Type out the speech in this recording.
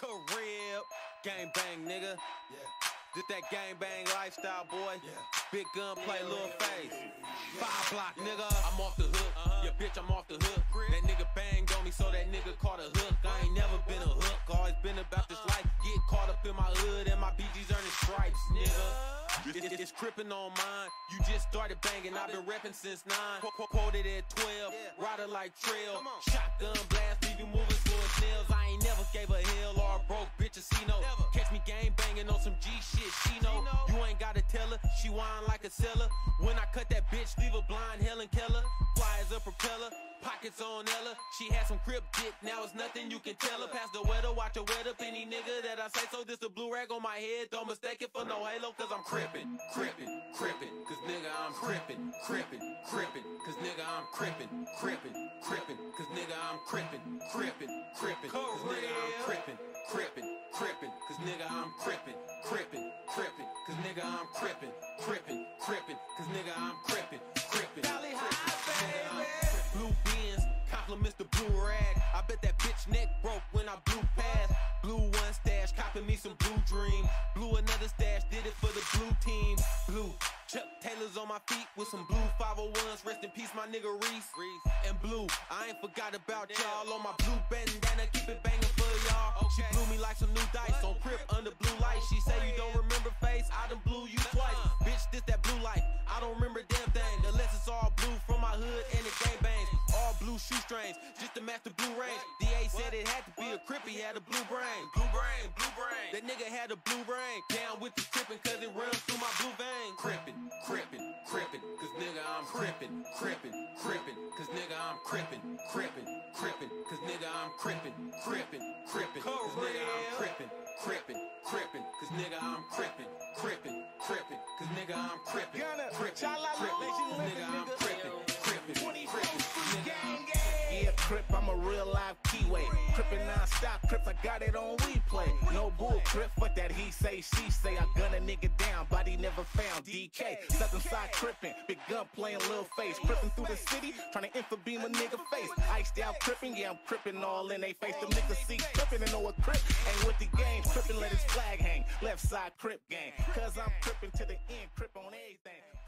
Crib, gang bang, nigga. Yeah. Did that gang bang lifestyle, boy. Yeah. Big gun play, little face. Five block, nigga. I'm off the hook. Yeah, bitch, I'm off the hook. That nigga banged on me, so that nigga caught a hook. I ain't never been a hook. Always been about this life. Get caught up in my hood and my BG's earning stripes, nigga. This, this, this crippin' on mine. You just started banging. I've been reppin' since nine. Qu- qu- quoted at 12. Rider like trail. Shotgun blast, leave you moving ain't gotta tell her. She whine like a seller. When I cut that bitch, leave her blind. Helen Keller. Fly as a propeller. Pockets on Ella. She had some crib dick. Now it's nothing you can tell her. Pass the weather. Watch her wet up any nigga that I say so. This a blue rag on my head. Don't mistake it for no halo. Cause I'm crippin', crippin', crippin'. Cause nigga, I'm crippin', crippin', crippin'. Cause nigga, I'm crippin', crippin', crippin'. Cause nigga, I'm crippin', crippin', crippin'. Cause nigga, I'm crippin', crippin', crippin'. Cause nigga, I'm crippin', crippin', crippin'. Cause nigga, I'm crippin', crippin', crippin'. Cause nigga, I'm crippin', crippin'. Valley High, baby. Blue beans, compliments the blue rag. I bet that bitch neck broke when I blew past. Blue one stash, copping me some blue dream. Blue another stash, did it for the blue team. Blue. Chuck Taylors on my feet with some blue 501s. Rest in peace, my nigga Reese. Reese. And blue, I ain't forgot about y'all. On my blue bandana, keep it banging for y'all. She blew me like some new dice on Crip under blue light. Shoestrings, just to match the blue range. DA said it had to be a crip, he had a blue brain. Blue brain, blue brain. That nigga had a blue brain. Down with the crippin' cause it runs through my blue vein. Crippin', crippin', crippin', cause nigga I'm crippin', crippin', crippin', cause nigga I'm crippin', crippin', crippin', cause nigga I'm crippin', crippin', crippin', cause nigga I'm crippin', crippin', crippin', cause nigga I'm crippin', crippin', crippin', cause nigga I'm crippin', crippin', crippin', real keyway. Crippin' non-stop, Crips, I got it on replay. No bull, Crip, fuck that he say, she say. I gun a nigga down, body never found. DK, southern side crippin', big gun playing little face. Crippin' through the city, tryna infobeam a nigga face. Iced out crippin', yeah, I'm crippin' all in they face. Them niggas see crippin' and know a Crip ain't with the game. Crippin' let his flag hang, left side Crip gang. Cause I'm crippin' to the end, Crip on everything.